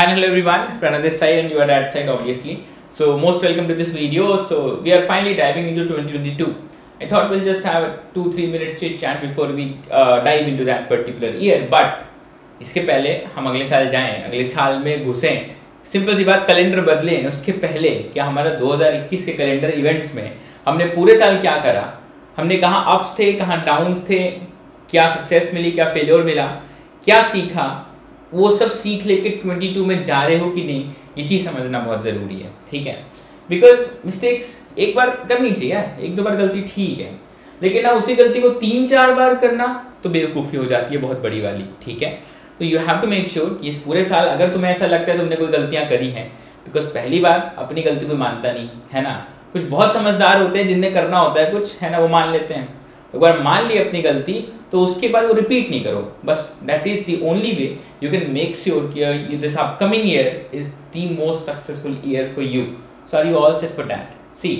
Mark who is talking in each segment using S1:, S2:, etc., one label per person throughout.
S1: Hi and hello everyone, Pranav this side and you are that side obviously. So most welcome to this video. So we are finally diving into 2022. I thought we'll just have a 2-3 minute chit chat before we uh, dive into that particular year. But इसके पहले हम अगले साल जाएँ, अगले साल में घुसें simple सी बात कैलेंडर बदले उसके पहले क्या हमारा 2021 के कैलेंडर इवेंट्स में हमने पूरे साल क्या करा हमने कहाँ अप्स थे कहाँ डाउन्स थे क्या सक्सेस मिली क्या फेलियर मिला क्या सीखा वो सब सीख लेके 22 में जा रहे हो कि नहीं, ये चीज़ समझना बहुत ज़रूरी है, ठीक है? बिकॉज़ मिस्टेक्स एक बार करनी चाहिए एक दो बार गलती ठीक है। लेकिन ना उसी गलती को तीन चार बार करना तो बेवकूफ़ी हो जाती है, बहुत बड़ी वाली, ठीक है? तो you have to make sure कि इस पूरे साल, अगर तुम्हें ऐसा लगता है तुमने कोई गलतियाँ करी हैं बिकॉज़ पहली बात, अपनी गलती कोई मानता नहीं, है ना? कुछ बहुत समझदार होते हैं जिन्हें करना होता है कुछ, है ना? वो मान लेते हैं। एक बार मान ली अपनी गलती तो उसके बाद वो रिपीट नहीं करो। बस that is the only way you can make sure कि this upcoming year is the most successful year for you so are you all set for that see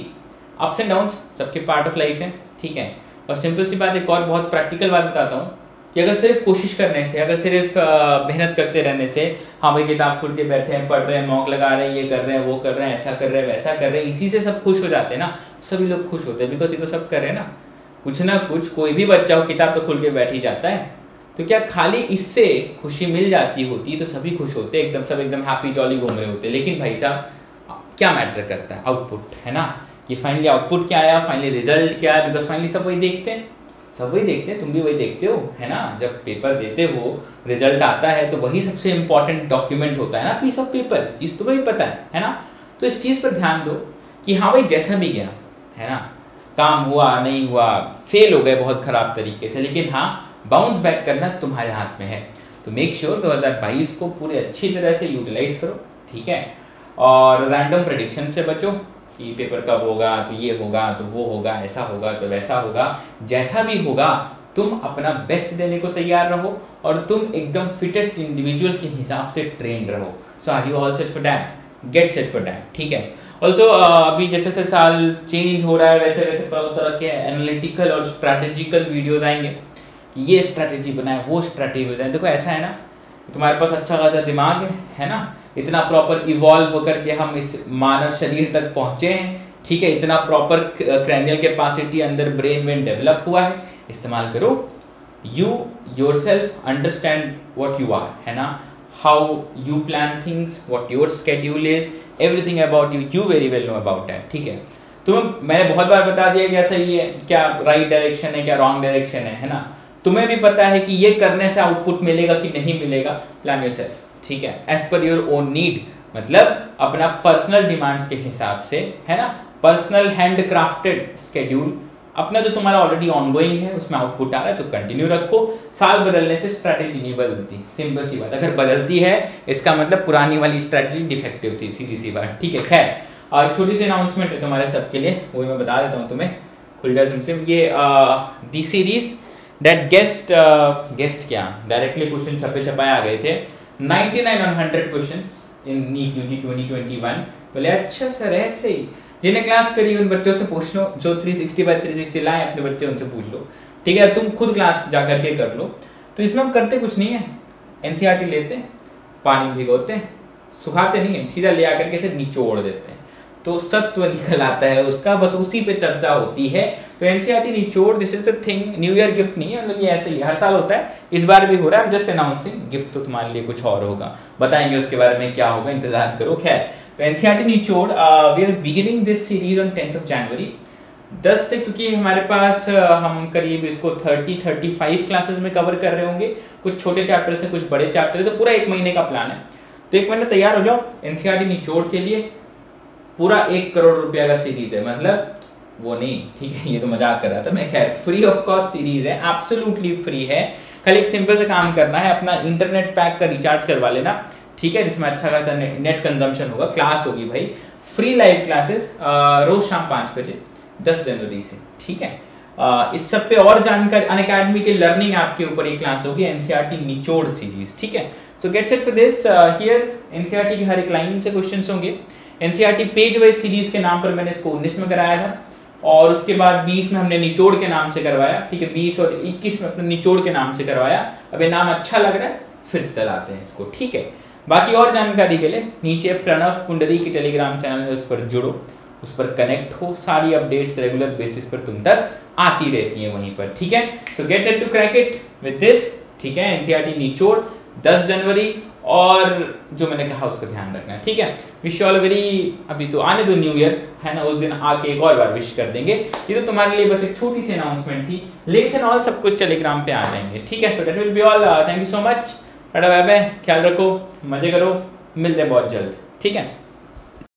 S1: ups and downs सबके part of life है, ठीक है? और simple सी बात, एक और बहुत प्रैक्टिकल बात बताता हूँ कि अगर सिर्फ़ कोशिश करने से, अगर सिर्फ़ मेहनत करते रहने से हाँ भाई किताब खुल के बैठे हैं, पढ़ रहे हैं, मॉक लगा रहे हैं, ये कर रहे हैं, वो कर रहे हैं, ऐसा कर रहे हैं, वैसा कर रहे हैं, इसी से सब खुश हो जाते हैं ना? सभी लोग खुश होते हैं बिकॉज़ ये तो सब कर रहे हैं ना? कुछ ना कुछ कोई भी बच्चा हो, किताब तो खुल के बैठ ही जाता है। तो क्या खाली इससे खुशी मिल जाती होती? तो सभी खुश होते, एकदम सब एकदम हैप्पी जॉली घूम रहे होते। लेकिन भाई साहब, क्या मैटर करता है? आउटपुट है ना? कि फाइनली आउटपुट क्या आया? फाइनली रिज़ल्ट क्या है बिकॉज़ फाइनली सब वही देखते हैं। सब वही देखते हैं, तुम भी वही देखते हो, है ना? जब पेपर देते हो रिज़ल्ट आता है तो वही सबसे इंपॉर्टेंट डॉक्यूमेंट होता है ना पीस ऑफ़ पेपर चीज़ तो वही पता है है ना? तो इस चीज़ पर ध्यान दो कि हाँ भाई, जैसा भी गया, है ना? काम हुआ, नहीं हुआ फेल हो गए बहुत ख़राब तरीके से, लेकिन हाँ बाउंस बैक करना तुम्हारे हाथ में है। तो मेक श्योर दो हज़ार बाईस को पूरे अच्छी तरह से यूटिलाइज करो, ठीक है? और रैंडम प्रडिक्शन से बचो कि पेपर कब होगा तो ये होगा तो वो होगा, ऐसा होगा तो वैसा होगा। जैसा भी होगा, तुम अपना बेस्ट देने को तैयार रहो और तुम एकदम फिटेस्ट इंडिविजुअल के हिसाब से ट्रेन रहो। So are you all set for that get set for that ठीक है? ऑल्सो अभी जैसे जैसे साल चेंज हो रहा है, वैसे वैसे तरह तरह के एनालिटिकल और स्ट्रैटेजिकल वीडियोज़ आएँगे। कि ये स्ट्रैटेजी बनाए, वो स्ट्रैटेजी जाए। देखो, ऐसा है ना, तुम्हारे पास अच्छा खासा दिमाग है है ना? इतना प्रॉपर इवॉल्व होकर के हम इस मानव शरीर तक पहुँचे हैं, ठीक है? इतना प्रॉपर क्रैनियल कैपेसिटी अंदर ब्रेन में डेवलप हुआ है। इस्तेमाल करो। You yourself understand what you are है ना? How you plan things what your schedule is everything about you you very well know about that ठीक है? तो मैंने बहुत बार बता दिया कि ऐसा ये क्या राइट डायरेक्शन है, क्या रॉन्ग डायरेक्शन है है ना? तुम्हें भी पता है कि ये करने से आउटपुट मिलेगा कि नहीं मिलेगा? प्लान योर सेल्फ ठीक है? As per your own need मतलब अपना पर्सनल डिमांड्स के हिसाब से, है ना? पर्सनल हैंड क्राफ्टेड स्केड्यूल अपना तो तुम्हारा ऑलरेडी ऑनगोइंग है, उसमें आउटपुट आ रहा है तो कंटिन्यू रखो। साल बदलने से स्ट्रैटेजी नहीं बदलती। सिंपल सी बात। अगर बदलती है, इसका मतलब पुरानी वाली स्ट्रैटेजी डिफेक्टिव थी, सीधी सी बात। ठीक है, खैर। और छोटी सी अनाउंसमेंट है तुम्हारे सबके लिए, वो मैं बता देता हूँ तुम्हें। खुल जाए सुन से ये the series that guessed guessed क्या? डायरेक्टली क्वेश्चन छपे छपाए आ गए थे। 99 on 100 questions in NEET UG 2021 बोले अच्छा सर ऐसे ही। जिन्हें क्लास करी उन बच्चों से पूछ लो, जो 360 बाय 360 लाए, अपने बच्चे उनसे पूछ लो। ठीक है, तुम खुद क्लास जा करके कर लो। तो इसमें हम करते कुछ नहीं है। एनसीईआरटी लेते हैं, पानी भिगोते हैं, सुखाते नहीं है, सीधा ले आकर के से निचोड़ देते हैं। तो सत्व निकल आता है उसका, बस उसी पे चर्चा होती है। तो एनसीईआरटी निचोड़ this is thing new year gift नहीं है मतलब ये ऐसे ही हर साल होता है। इस बार भी हो रहा है जस्ट अनाउंसिंग गिफ्ट तो तुम्हारे लिए कुछ और होगा। बताएँगे उसके बारे में क्या होगा, इंतज़ार करो, खैर। तो एनसीईआरटी निचोड़ we are beginning this series on tenth of January दस से क्योंकि हमारे पास uh, हम करीब इसको थर्टी थर्टी फाइव क्लासेस में कवर कर रहे होंगे। कुछ छोटे चैप्टर से कुछ बड़े चैप्टर तो पूरा एक महीने का प्लान है। तो एक महीने तैयार हो जाओ एनसीईआरटी निचोड़ के लिए। पूरा एक करोड़ रुपया का सीरीज़ है मतलब वो नहीं ठीक है ये तो मज़ाक कर रहा था मैं खैर फ्री ऑफ़ कॉस्ट सीरीज़ है एब्सोल्युटली फ्री है। खाली एक सिंपल से काम करना है अपना इंटरनेट पैक का रिचार्ज करवा लेना। ठीक है जिसमें अच्छा खासा नेट, नेट कंजम्पशन होगा क्लास होगी भाई। फ्री लाइव क्लासेस रोज शाम पाँच बजे दस जनवरी से ठीक है? Uh, इस सब पे और जानकारी अन अकेडमी के लर्निंग ऐप के ऊपर एक क्लास होगी एनसीईआरटी निचोड़ सीरीज़ ठीक है? So get set for this here NCERT की हर एक लाइन से क्वेश्चंस होंगे। एनसीईआरटी पेज वाइज सीरीज़ के नाम पर मैंने इसको उन्नीस में कराया था और उसके बाद 20 में हमने निचोड़ के नाम से करवाया ठीक है? 20 और 21 में अपने निचोड़ के नाम से करवाया। अब ये नाम अच्छा लग रहा है फिर से चलाते हैं इसको ठीक है? बाकी और जानकारी के लिए नीचे प्रणव कुंडली की टेलीग्राम चैनल है, उस पर जुड़ो। उस पर कनेक्ट हो, सारी अपडेट्स रेगुलर बेसिस पर तुम तक आती रहती हैं वहीं पर, ठीक है? So get set to crack it with this ठीक है? एनसीईआरटी निचोड़ 10 जनवरी और जो मैंने कहा उसका ध्यान रखना ठीक है? विश ऑल वेरी अभी तो आने दो न्यू ईयर है ना? उस दिन आके एक और बार विश कर देंगे। ये तो तुम्हारे लिए बस एक छोटी सी अनाउंसमेंट थी। लिंक्स एंड ऑल सब कुछ टेलीग्राम पे आ जाएँगे, ठीक है? So that will be all thank you so much tata bye bye ख्याल रखो मज़े करो मिलते हैं बहुत जल्द ठीक है?